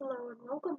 Hello and welcome.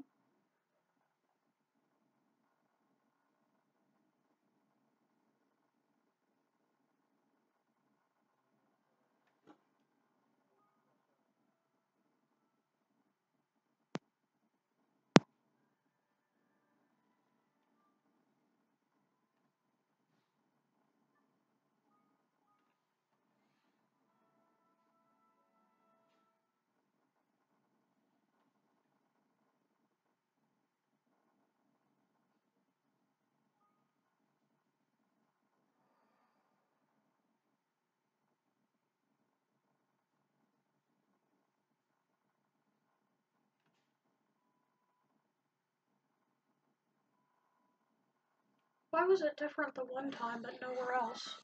Why was it different the one time but nowhere else?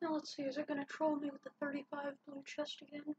Now let's see, is it gonna troll me with the 35 blue chest again?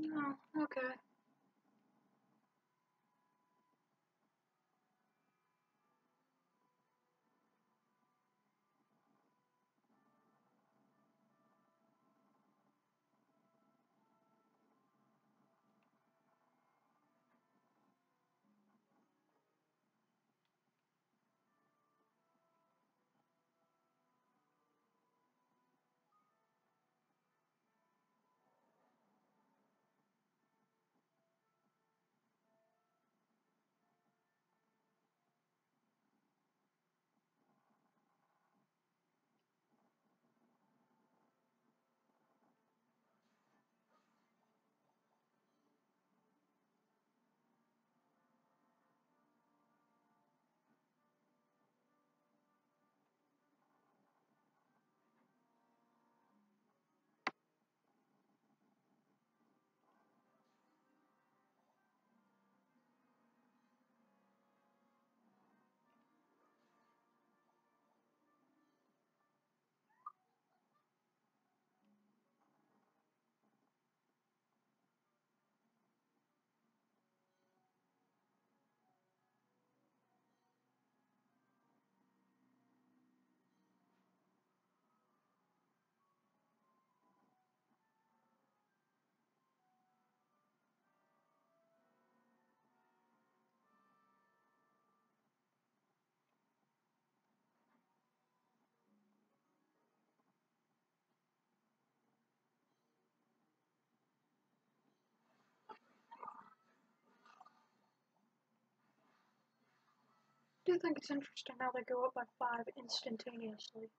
No, okay. Do think it's interesting how they go up by five instantaneously.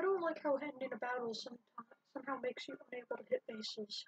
I don't like how ending a battle sometimes somehow makes you unable to hit bases.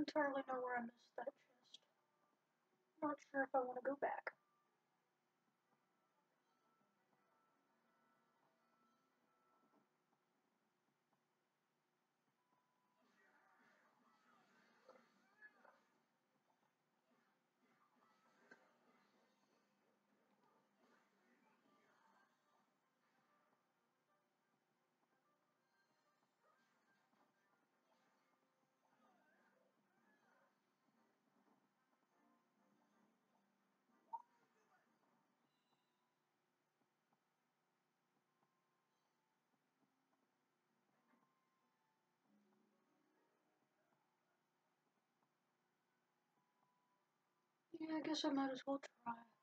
Entirely know where I missed that chest. Not sure if I want to go back. I guess I might as well try.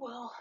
Well.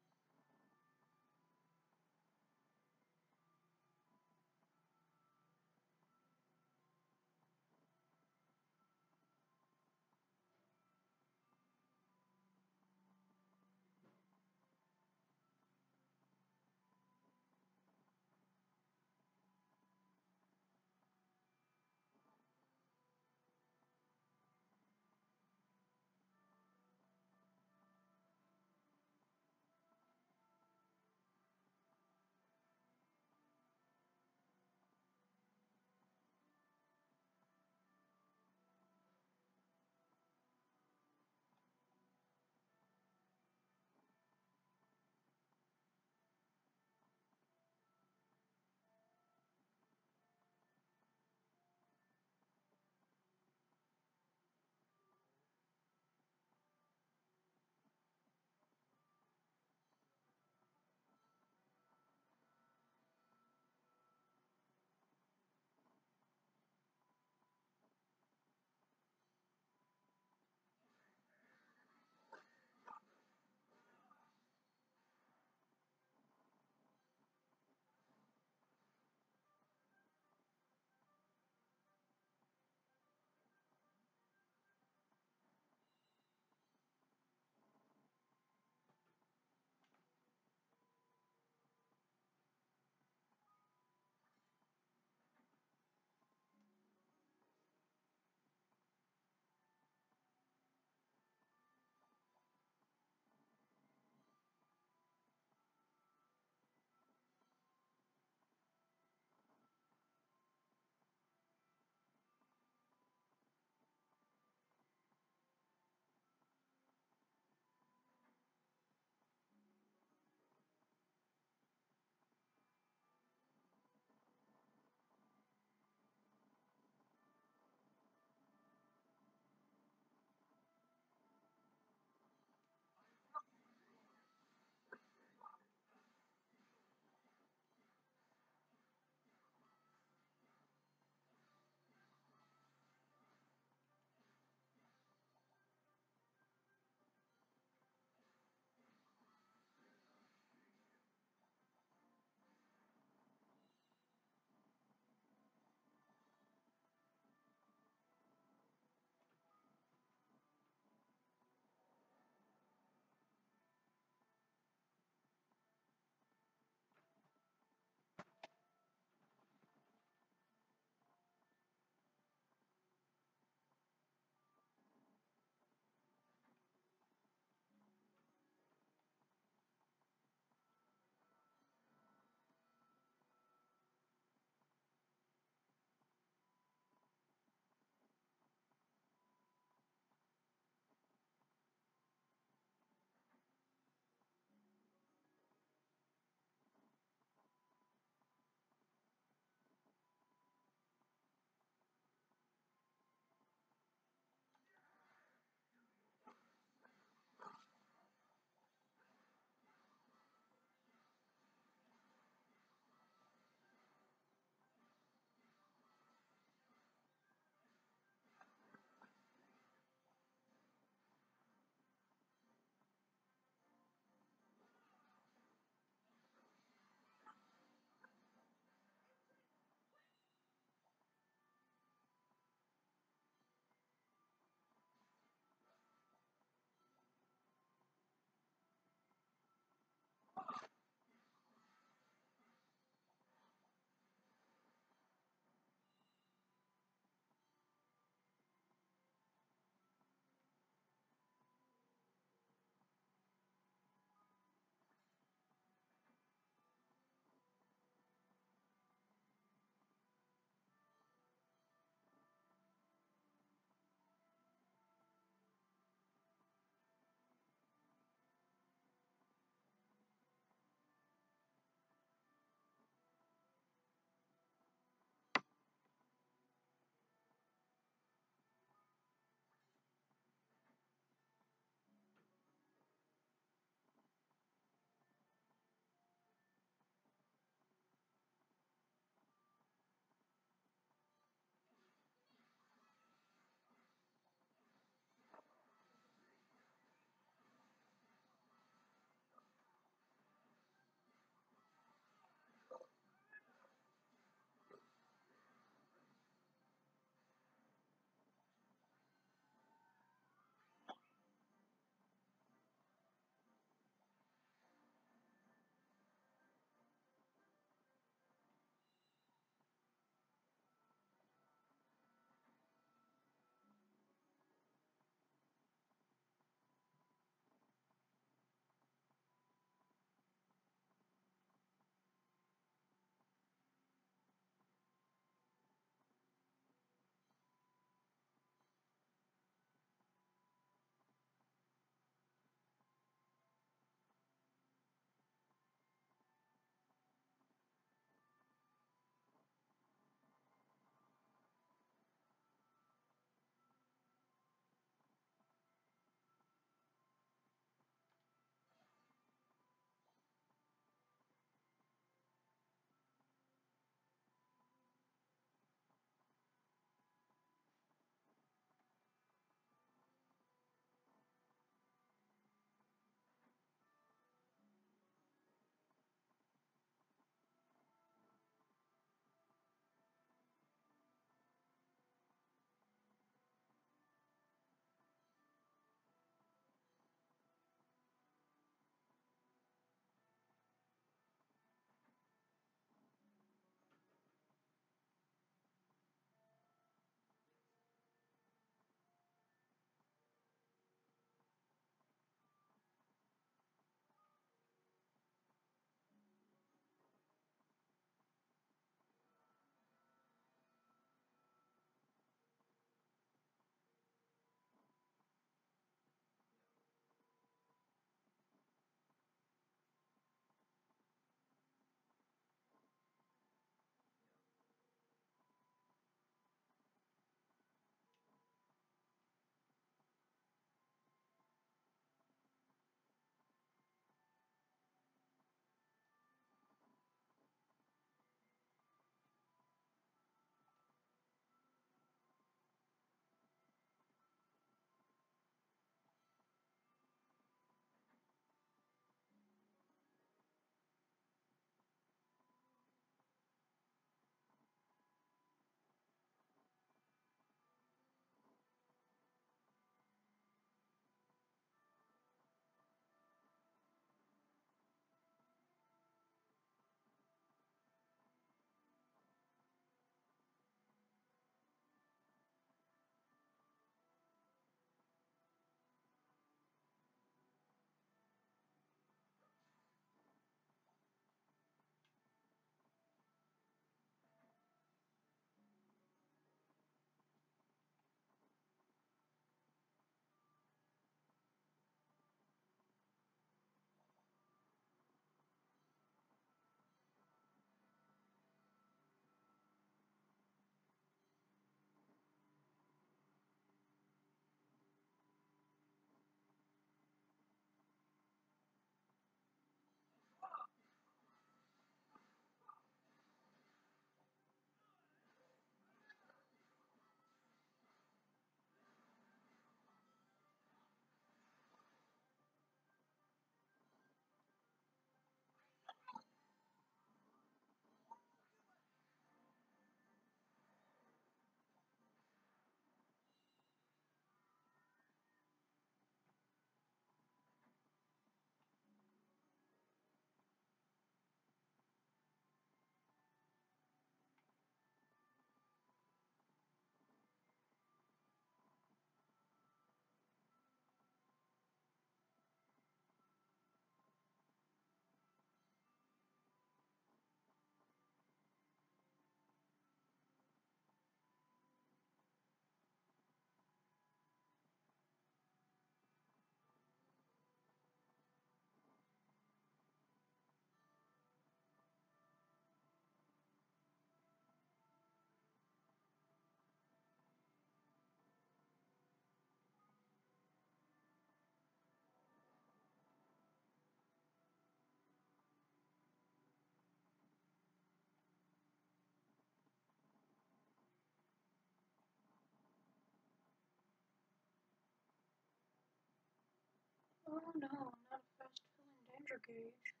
Oh no, not a fast filling danger gauge.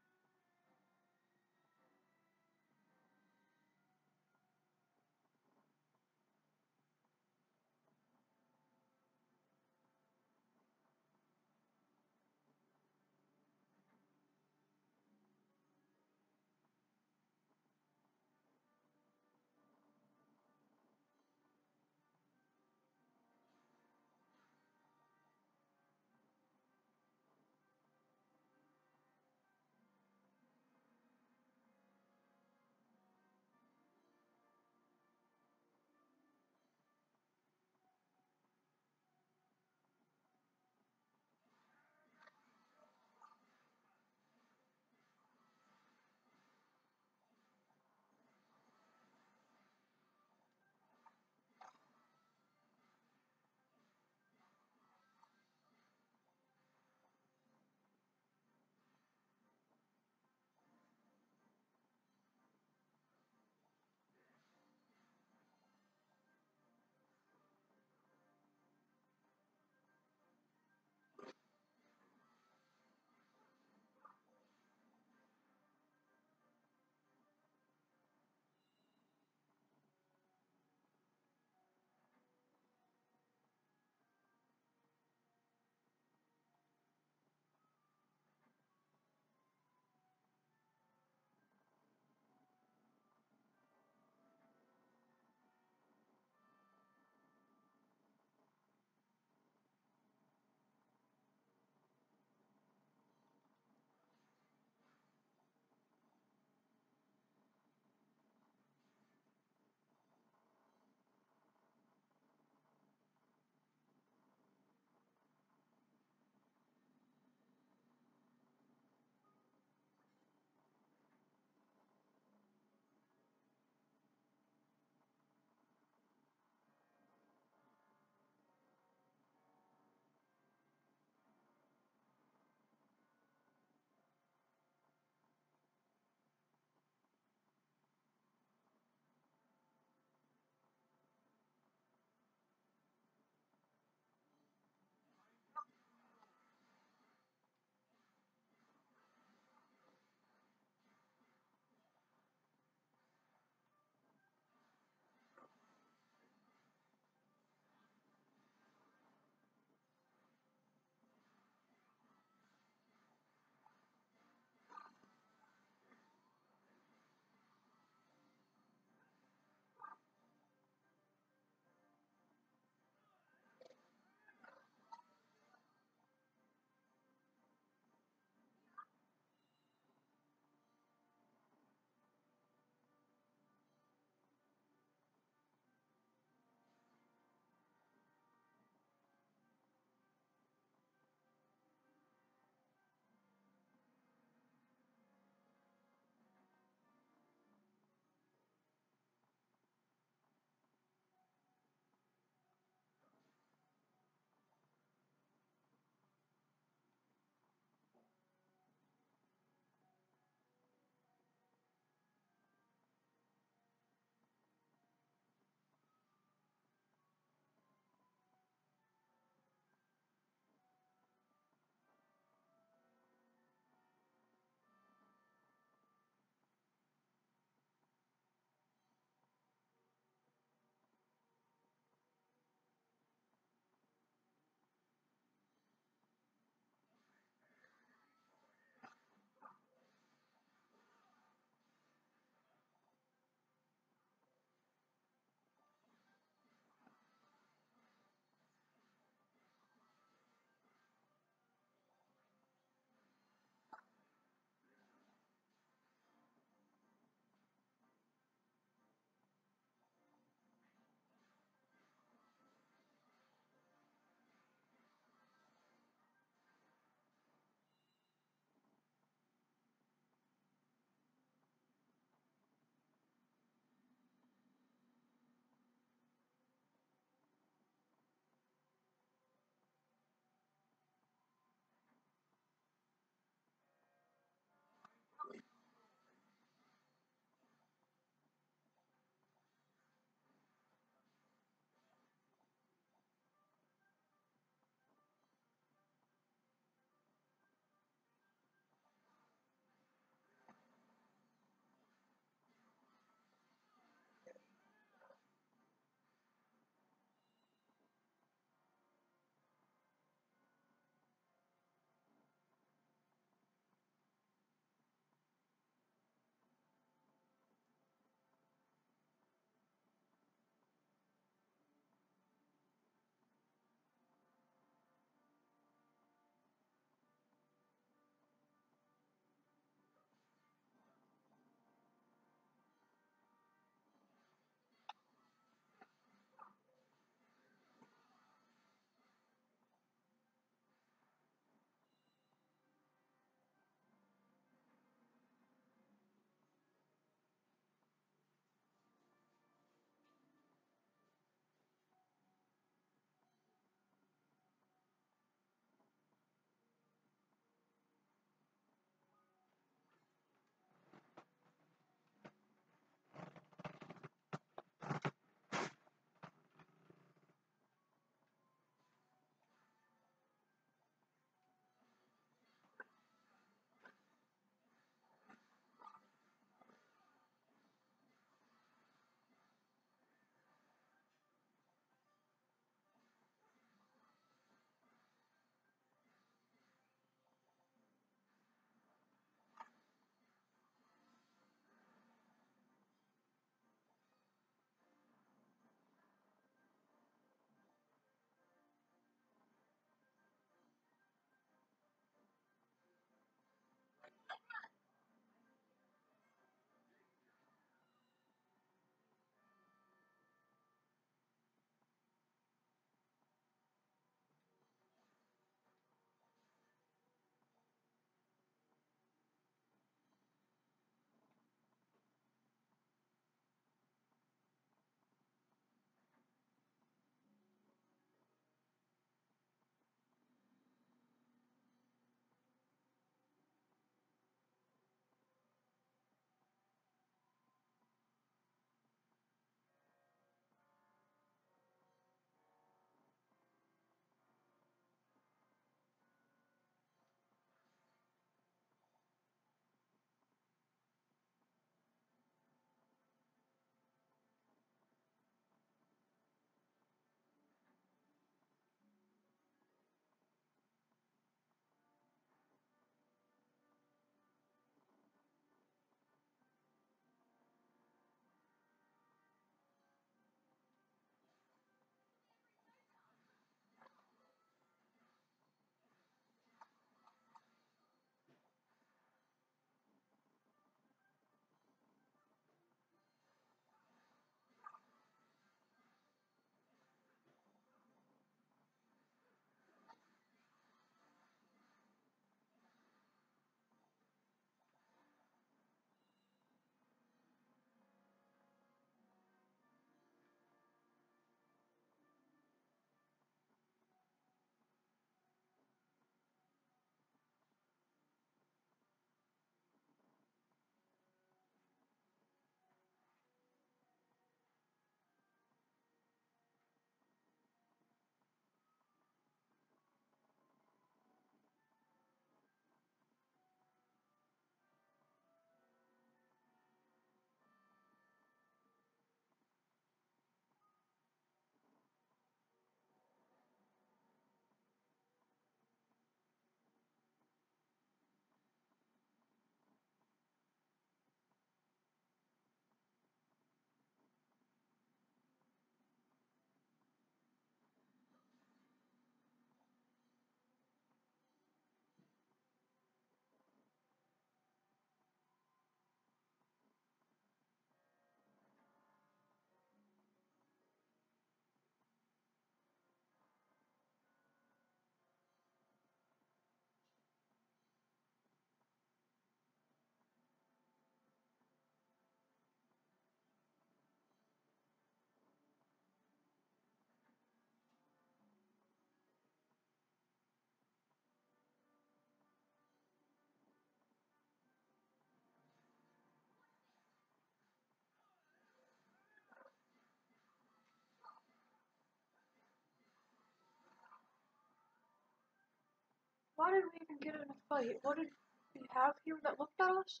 Why did we even get in a fight? What did we have here that looked at us?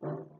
Good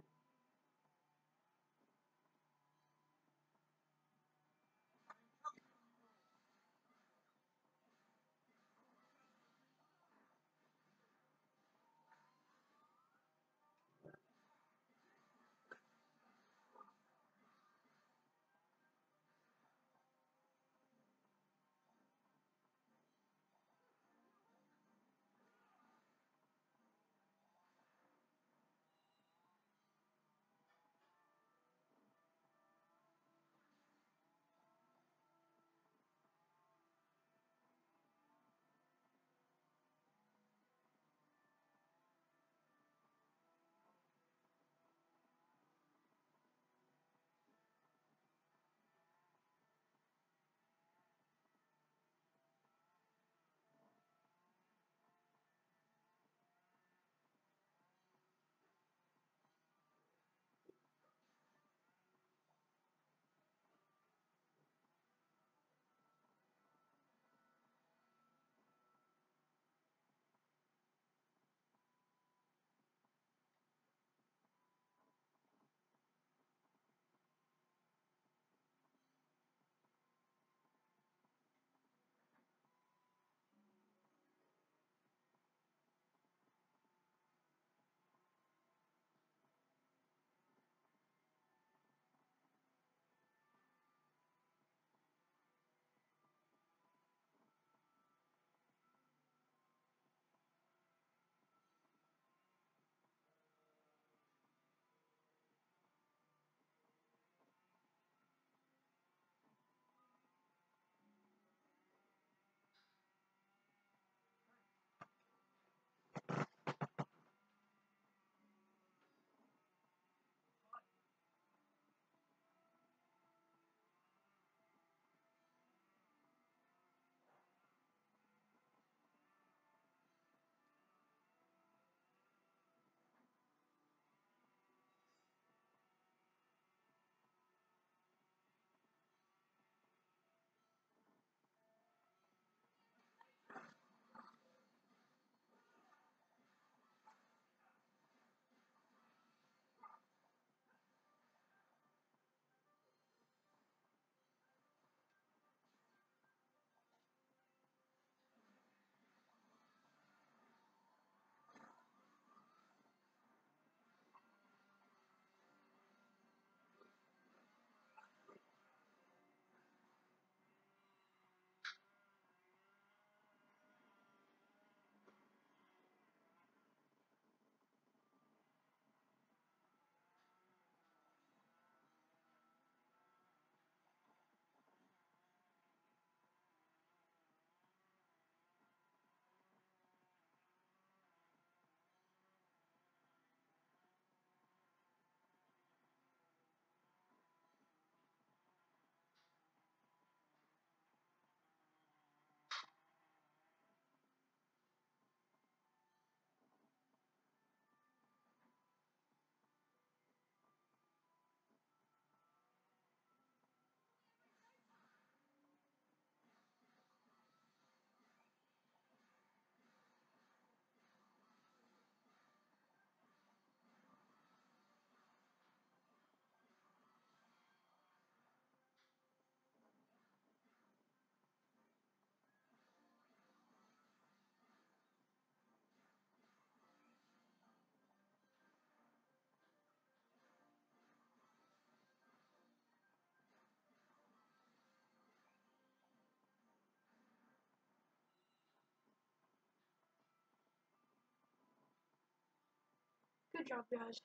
job, guys.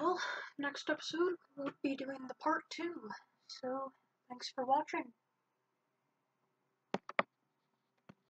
well, next episode we'll be doing the part two. So, thanks for watching.